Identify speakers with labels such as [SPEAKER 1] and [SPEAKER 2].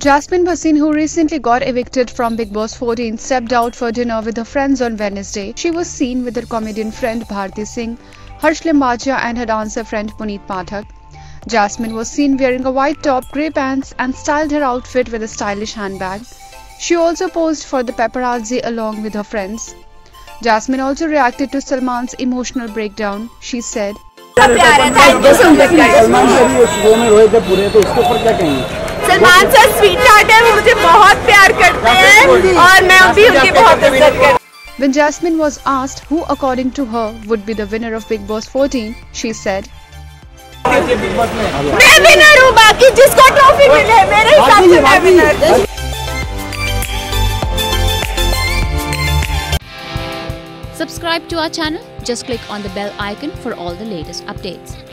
[SPEAKER 1] Jasmin Bhasin, who recently got evicted from Bigg Boss 14, stepped out for dinner with her friends on Wednesday. She was seen with her comedian friend Bharti Singh, Harsh Limbachiya, and her dancer friend Punit Pathak. Jasmin was seen wearing a white top, grey pants, and styled her outfit with a stylish handbag. She also posed for the paparazzi along with her friends. Jasmin also reacted to Salman's emotional breakdown. She said,
[SPEAKER 2] Salman sir
[SPEAKER 3] sweet है वो मुझे बहुत प्यार करते हैं और मैं भी उनकी बहुत इज्जत करती
[SPEAKER 1] When Jasmin was asked who according to her would be the winner of Bigg Boss 14, she said,
[SPEAKER 4] Subscribe to our channel. Just click on the bell icon for all the latest updates.